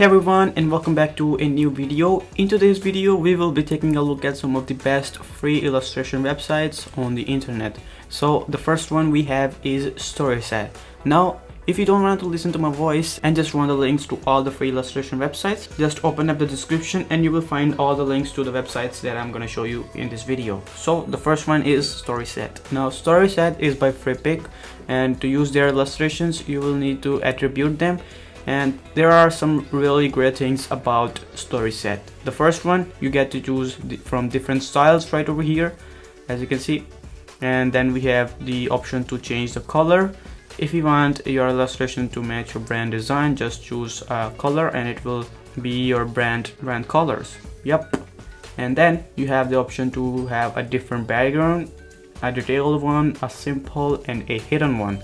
Hey everyone and welcome back to a new video. In today's video we will be taking a look at some of the best free illustration websites on the internet. So the first one we have is StorySet. Now if you don't want to listen to my voice and just want the links to all the free illustration websites, just open up the description and you will find all the links to the websites that I'm gonna show you in this video. So the first one is StorySet. Now StorySet is by Freepik and to use their illustrations you will need to attribute them and there are some really great things about StorySet. The first one you get to choose from different styles right over here as you can see. And then we have the option to change the color. If you want your illustration to match your brand design just choose a color and it will be your brand brand colors. Yep and then you have the option to have a different background a detailed one a simple and a hidden one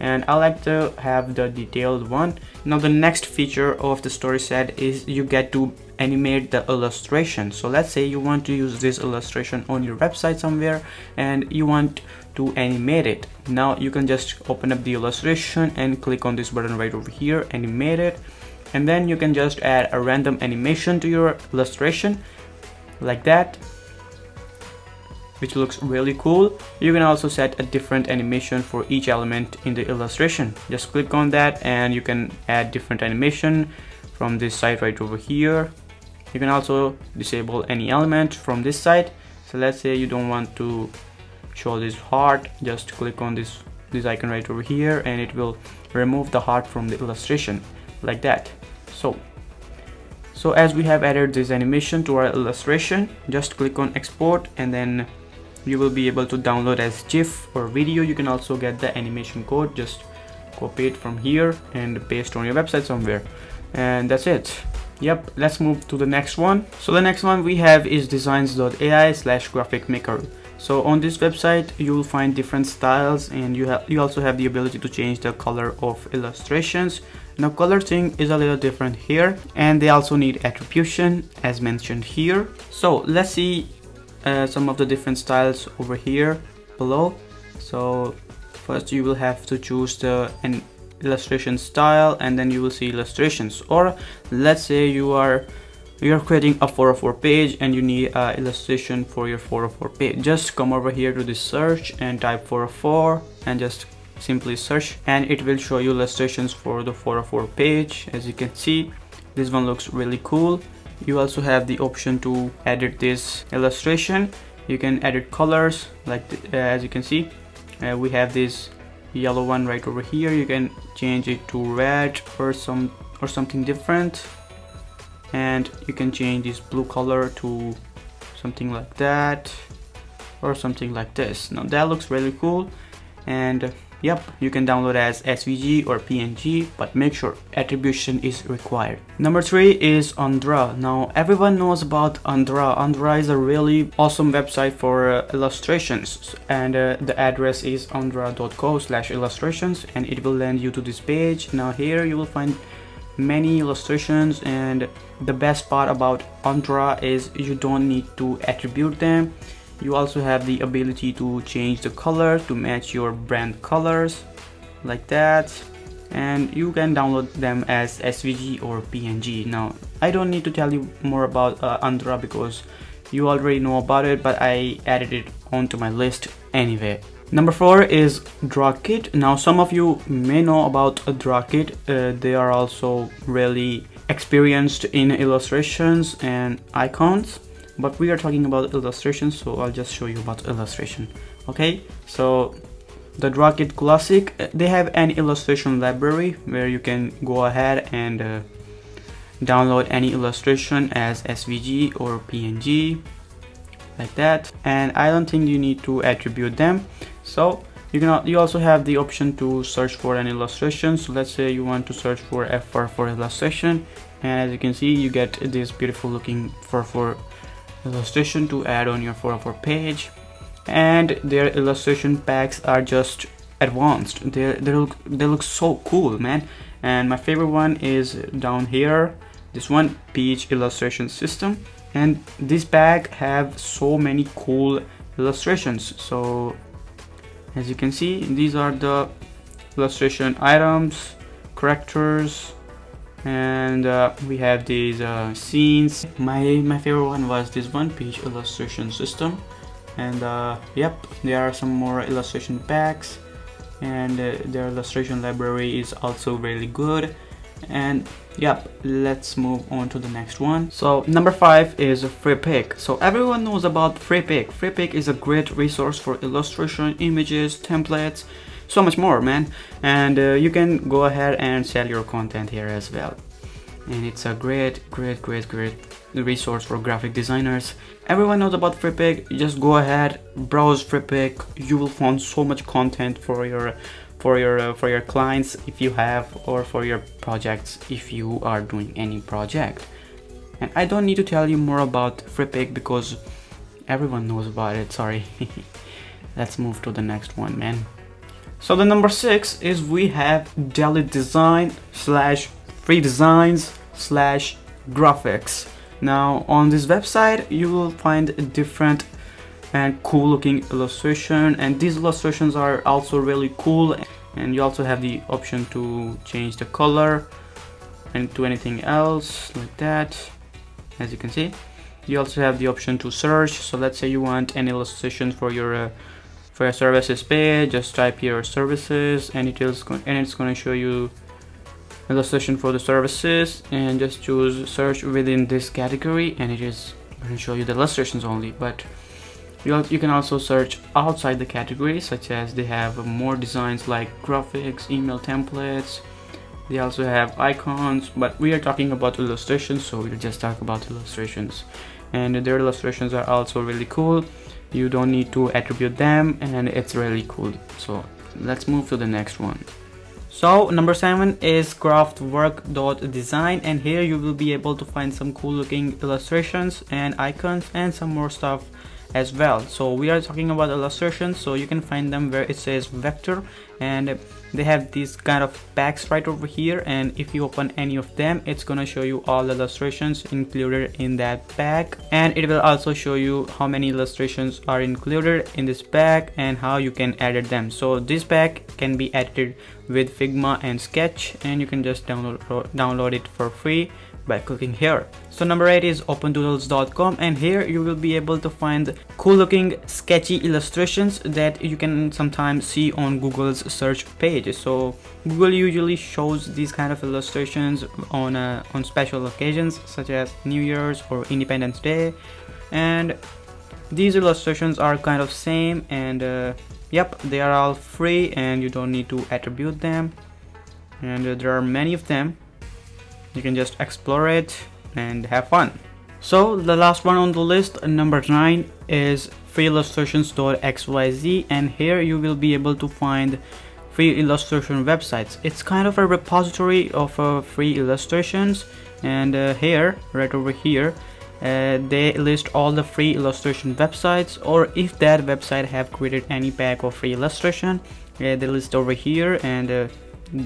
and I like to have the detailed one. Now the next feature of the story set is you get to animate the illustration. So let's say you want to use this illustration on your website somewhere and you want to animate it. Now you can just open up the illustration and click on this button right over here, animate it. And then you can just add a random animation to your illustration like that which looks really cool. You can also set a different animation for each element in the illustration. Just click on that and you can add different animation from this side right over here. You can also disable any element from this side. So let's say you don't want to show this heart, just click on this, this icon right over here and it will remove the heart from the illustration like that. So so as we have added this animation to our illustration, just click on export and then you will be able to download as GIF or video. You can also get the animation code, just copy it from here and paste on your website somewhere. And that's it. Yep, let's move to the next one. So the next one we have is designs.ai slash graphic maker. So on this website you will find different styles and you have you also have the ability to change the color of illustrations. Now color thing is a little different here and they also need attribution as mentioned here. So let's see uh, some of the different styles over here below. So first you will have to choose the an illustration style and then you will see illustrations. Or let's say you are you're creating a 404 page and you need uh, illustration for your 404 page. Just come over here to the search and type 404 and just simply search and it will show you illustrations for the 404 page. As you can see this one looks really cool you also have the option to edit this illustration. You can edit colors like uh, as you can see uh, we have this yellow one right over here. You can change it to red or some or something different. And you can change this blue color to something like that or something like this. Now that looks really cool. And Yep, you can download as SVG or PNG, but make sure attribution is required. Number three is unDraw. Now everyone knows about unDraw. unDraw is a really awesome website for uh, illustrations and uh, the address is undraw.co slash illustrations and it will land you to this page. Now here you will find many illustrations and the best part about unDraw is you don't need to attribute them you also have the ability to change the color to match your brand colors like that and you can download them as SVG or PNG now I don't need to tell you more about uh, unDraw because you already know about it but I added it onto my list anyway Number four is Drawkit. Now some of you may know about Drawkit. Uh, they are also really experienced in illustrations and icons but we are talking about illustrations so I'll just show you about illustration. Okay? So the Drawkit Classic uh, they have an illustration library where you can go ahead and uh, download any illustration as SVG or PNG like that. And I don't think you need to attribute them. So you can you also have the option to search for an illustration. So let's say you want to search for F4 for illustration. And as you can see you get this beautiful looking 4 illustration to add on your 404 page. And their illustration packs are just advanced. They they look they look so cool man. And my favorite one is down here. This one peach illustration system. And this pack have so many cool illustrations. So as you can see these are the illustration items characters and uh, we have these uh, scenes. My my favorite one was this one peach illustration system. And uh, yep there are some more illustration packs. And uh, their illustration library is also really good. And yep let's move on to the next one. So number five is freepik so everyone knows about freepik freepik is a great resource for illustration images templates so much more man. And uh, you can go ahead and sell your content here as well. And it's a great great great great resource for graphic designers. Everyone knows about freepik just go ahead browse freepik you will find so much content for your for your uh, for your clients if you have or for your projects if you are doing any project. And I don't need to tell you more about freepik because everyone knows about it. Sorry. Let's move to the next one man so the number six is we have Delesign slash free designs slash graphics. Now on this website you will find different and cool looking illustration and these illustrations are also really cool and you also have the option to change the color and to anything else like that as you can see you also have the option to search so let's say you want an illustration for your uh, for your services page just type your services and it is and it's going to show you illustration for the services and just choose search within this category and it is going to show you the illustrations only. But you, you can also search outside the category such as they have more designs like graphics email templates. They also have icons but we are talking about illustrations so we'll just talk about illustrations. And their illustrations are also really cool you don't need to attribute them and it's really cool. So let's move to the next one. So number seven is craftwork.design and here you will be able to find some cool looking illustrations and icons and some more stuff as well. So we are talking about illustrations so you can find them where it says vector and they have these kind of packs right over here and if you open any of them it's gonna show you all the illustrations included in that pack. And it will also show you how many illustrations are included in this pack and how you can edit them. So this pack can be edited with Figma and Sketch and you can just download download it for free by clicking here. So number 8 is opendoodles.com and here you will be able to find cool looking sketchy illustrations that you can sometimes see on Google's search page. So Google usually shows these kind of illustrations on, uh, on special occasions such as New Year's or Independence Day and these illustrations are kind of same and uh, yep they are all free and you don't need to attribute them and uh, there are many of them you can just explore it and have fun. So the last one on the list number nine is freeillustrations.xyz and here you will be able to find free illustration websites. It's kind of a repository of uh, free illustrations and uh, here right over here uh, they list all the free illustration websites or if that website have created any pack of free illustration uh, they list over here and uh,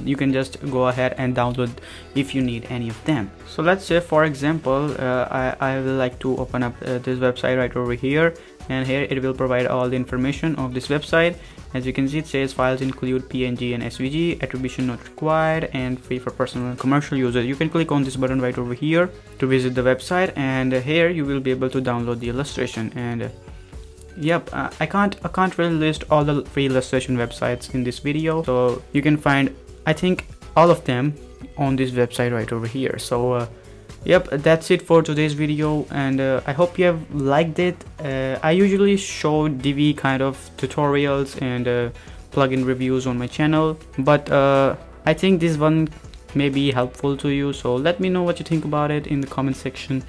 you can just go ahead and download if you need any of them. So let's say for example uh, I, I will like to open up uh, this website right over here and here it will provide all the information of this website. As you can see it says files include png and svg attribution not required and free for personal and commercial users. You can click on this button right over here to visit the website and here you will be able to download the illustration. And yep uh, i can't i can't really list all the free illustration websites in this video. So you can find I think all of them on this website right over here. So uh, yep that's it for today's video and uh, I hope you have liked it. Uh, I usually show Divi kind of tutorials and uh, plugin reviews on my channel but uh, I think this one may be helpful to you. So let me know what you think about it in the comment section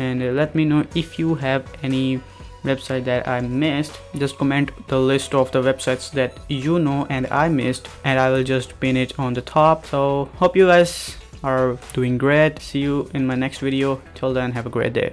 and uh, let me know if you have any website that I missed just comment the list of the websites that you know and I missed and I will just pin it on the top. So hope you guys are doing great. See you in my next video. Till then have a great day